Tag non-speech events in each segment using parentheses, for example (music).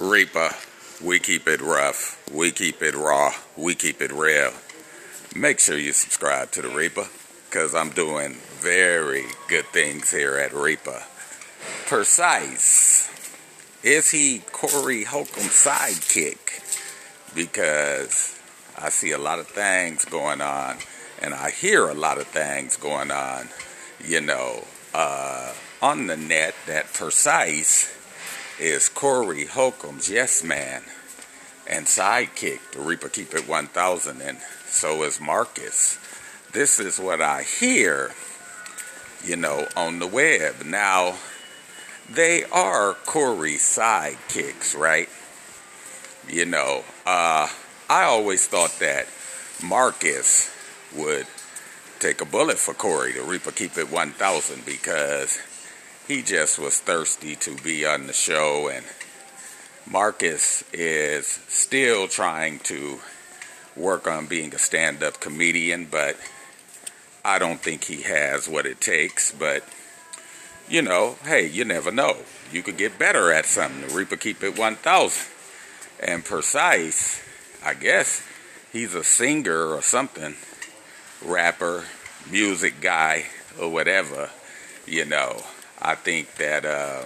Reaper, we keep it rough, we keep it raw, we keep it real. Make sure you subscribe to the Reaper, because I'm doing very good things here at Reaper. Precyse. Is he Corey Holcomb's sidekick? Because I see a lot of things going on, and I hear a lot of things going on, you know, uh, on the net that Precyse is Corey Holcomb's Yes Man and sidekick, the Reaper Keep It 1000, and so is Marcus. This is what I hear, you know, on the web. Now, they are Corey's sidekicks, right? You know, uh, I always thought that Marcus would take a bullet for Corey, the Reaper Keep It 1000, because he just was thirsty to be on the show and Marcus is still trying to work on being a stand-up comedian but I don't think he has what it takes but you know hey you never know. You could get better at something. The Reaper keep it 1000 and Precyse I guess he's a singer or something rapper music guy or whatever you know I think that uh,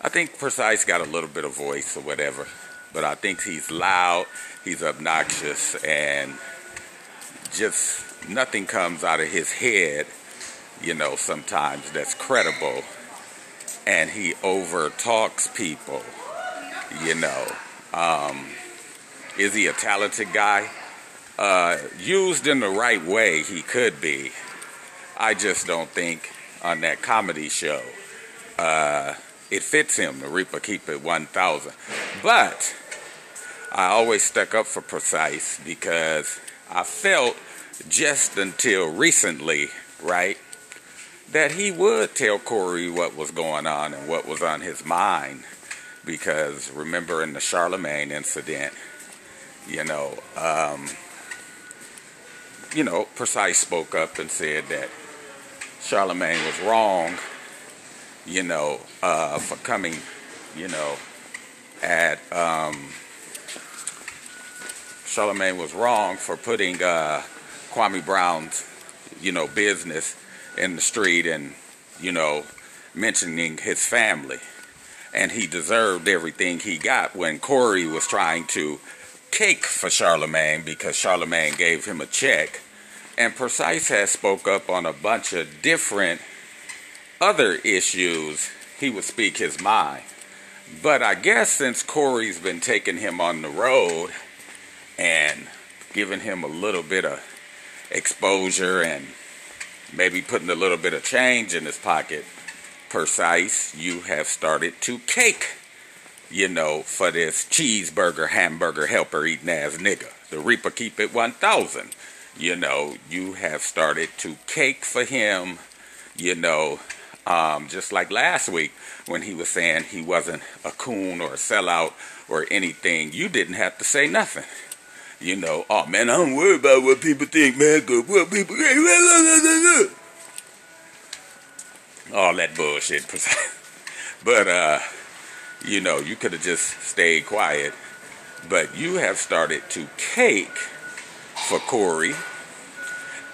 I think Precyse got a little bit of voice or whatever, but I think he's loud, he's obnoxious, and just nothing comes out of his head, you know, sometimes that's credible, and he over talks people, you know. Um, is he a talented guy? Uh, used in the right way, he could be. I just don't think on that comedy show. Uh, it fits him, the Reaper Keep It 1000. But I always stuck up for Precyse because I felt just until recently, right, that he would tell Corey what was going on and what was on his mind. Because remember in the Charlemagne incident, you know, um, you know, Precyse spoke up and said that Charlemagne was wrong, you know, uh, for coming, you know, at um, Charlemagne was wrong for putting uh, Kwame Brown's, you know, business in the street and, you know, mentioning his family. And he deserved everything he got when Corey was trying to cake for Charlemagne because Charlemagne gave him a check and Precyse has spoke up on a bunch of different other issues. He would speak his mind. But I guess since Corey's been taking him on the road and giving him a little bit of exposure and maybe putting a little bit of change in his pocket, Precyse, you have started to cake, you know, for this cheeseburger, hamburger helper eating ass nigga. The Reaper keep it 1000 you know, you have started to cake for him, you know, um, just like last week when he was saying he wasn't a coon or a sellout or anything, you didn't have to say nothing. You know, oh man, I don't worry about what people think, man, because what people (laughs) all that bullshit. (laughs) but, uh, you know, you could have just stayed quiet. But you have started to cake for Corey.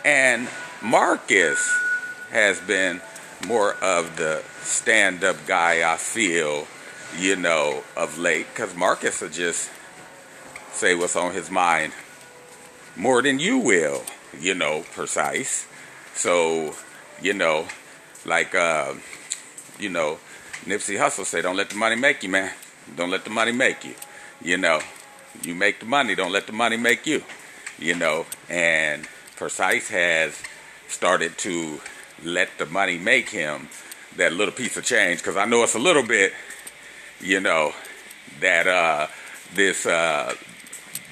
And Marcus has been more of the stand up guy, I feel, you know, of late. Because Marcus will just say what's on his mind more than you will, you know, Precyse. So, you know, like, uh, you know, Nipsey Hussle say, don't let the money make you, man. Don't let the money make you. You know, you make the money, don't let the money make you you know, and Precyse has started to let the money make him that little piece of change because I know it's a little bit, you know, that uh, this uh,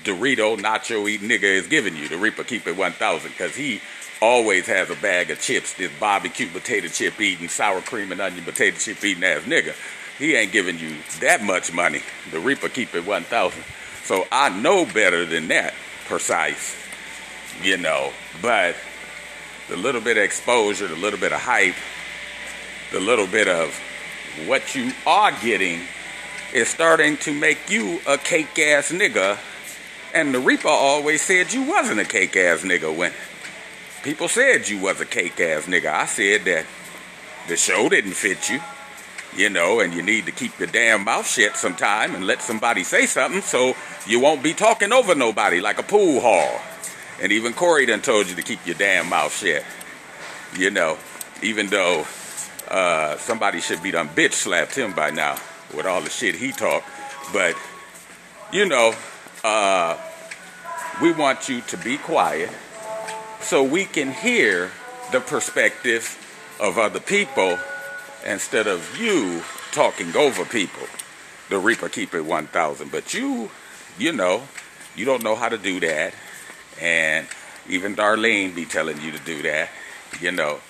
Dorito nacho eating nigga is giving you. The Reaper keep it 1000 because he always has a bag of chips. This barbecue potato chip eating, sour cream and onion potato chip eating ass nigga. He ain't giving you that much money. The Reaper keep it 1000. So I know better than that Precyse, you know, but the little bit of exposure, the little bit of hype, the little bit of what you are getting is starting to make you a cake ass nigga. And the Reaper always said you wasn't a cake ass nigga when people said you was a cake ass nigga. I said that the show didn't fit you, you know, and you need to keep your damn mouth shut sometime and let somebody say something so you won't be talking over nobody like a pool hall. And even Corey done told you to keep your damn mouth shut, you know, even though uh, somebody should be done bitch slapped him by now with all the shit he talked. But, you know, uh, we want you to be quiet so we can hear the perspective of other people instead of you talking over people. The Reaper keep it 1,000. But you, you know, you don't know how to do that. And even Darlene be telling you to do that. You know,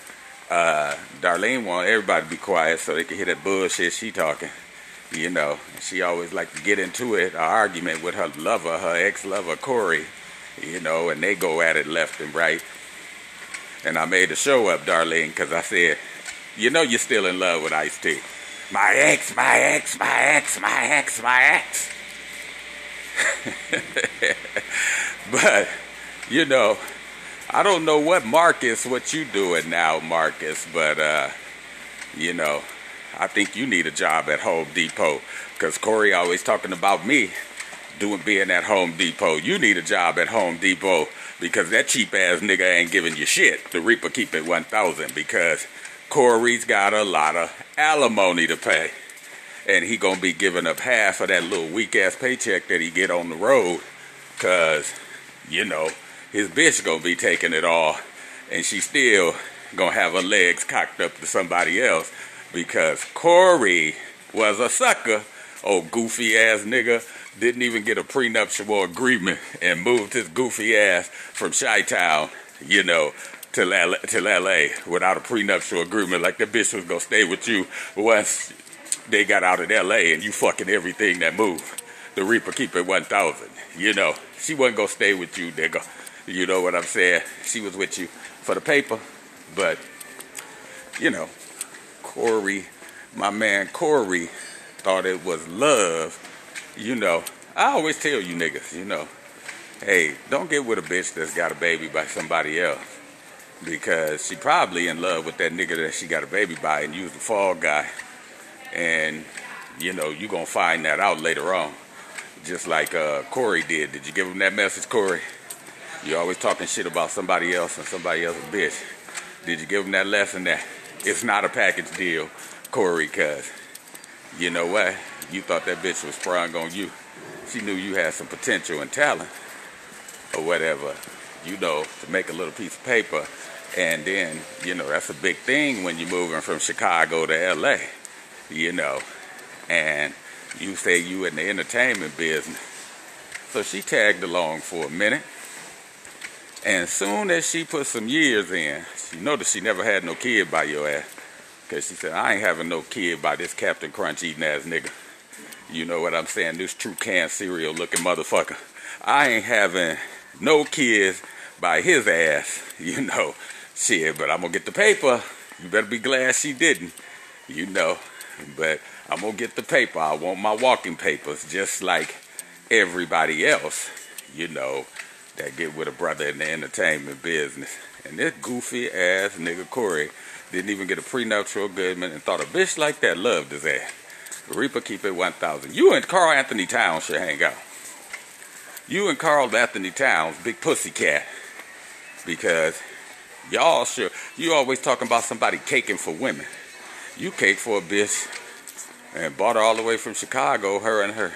uh, Darlene want everybody to be quiet so they can hear that bullshit she talking. You know, she always like to get into it, an argument with her lover, her ex-lover, Corey. You know, and they go at it left and right. And I made a show up, Darlene, because I said, you know you're still in love with Ice-T. My ex, my ex, my ex, my ex, my ex. (laughs) but, you know, I don't know what Marcus, what you doing now, Marcus, but, uh, you know, I think you need a job at Home Depot because Corey always talking about me doing being at Home Depot. You need a job at Home Depot because that cheap ass nigga ain't giving you shit. The Reaper keep it 1,000 because Corey's got a lot of alimony to pay. And he gonna be giving up half of that little weak ass paycheck that he get on the road because, you know, his bitch gonna be taking it all and she still gonna have her legs cocked up to somebody else because Corey was a sucker. Old goofy ass nigga didn't even get a prenuptial agreement and moved his goofy ass from Chi-Town, you know, to LA, to LA without a prenuptial agreement. Like the bitch was gonna stay with you once they got out of LA and you fucking everything that moved. The Reaper keep it 1,000. You know, she wasn't gonna stay with you, nigga. You know what I'm saying? She was with you for the paper, but you know, Corey, my man Corey, thought it was love. You know, I always tell you niggas, you know, hey, don't get with a bitch that's got a baby by somebody else. Because she probably in love with that nigga that she got a baby by and use the fall guy. And, you know, you gonna find that out later on. Just like uh, Corey did. Did you give him that message, Corey? You always talking shit about somebody else and somebody else's bitch. Did you give him that lesson that it's not a package deal, Corey, cuz you know what? You thought that bitch was sprung on you. She knew you had some potential and talent or whatever, you know, to make a little piece of paper. And then, you know, that's a big thing when you're moving from Chicago to LA, you know. And you say you in the entertainment business. So she tagged along for a minute. And soon as she put some years in, she noticed she never had no kid by your ass. Because she said, I ain't having no kid by this Captain Crunch eating ass nigga. You know what I'm saying? This true can cereal looking motherfucker. I ain't having no kids by his ass, (laughs) you know. Shit, but I'm gonna get the paper. You better be glad she didn't, you know. But I'm gonna get the paper. I want my walking papers just like everybody else, you know that get with a brother in the entertainment business. And this goofy ass nigga Corey didn't even get a prenuptial agreement and thought a bitch like that loved his ass. Reaper keep it 1,000. You and Karl-Anthony Towns should hang out. You and Karl-Anthony Towns, big pussy cat. Because y'all sure, you always talking about somebody caking for women. You cake for a bitch and bought her all the way from Chicago, her and her,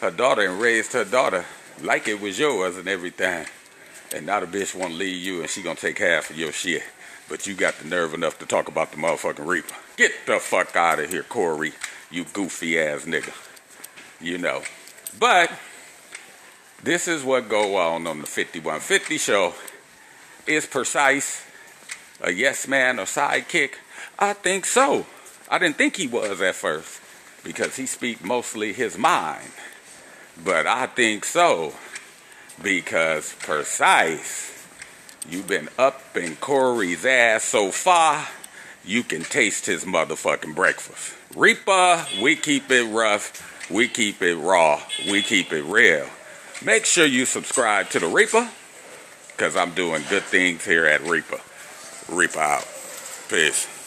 her daughter, and raised her daughter like it was yours and everything. And now the bitch want to leave you and she gonna take half of your shit. But you got the nerve enough to talk about the motherfucking Reaper. Get the fuck out of here, Corey, you goofy ass nigga. You know. But this is what go on on the 5150 show. Is Precyse a yes man or sidekick? I think so. I didn't think he was at first because he speak mostly his mind. But I think so because Precyse, you've been up in Corey's ass so far, you can taste his motherfucking breakfast. Reaper, we keep it rough, we keep it raw, we keep it real. Make sure you subscribe to the Reaper, because I'm doing good things here at Reaper. Reaper out. Peace.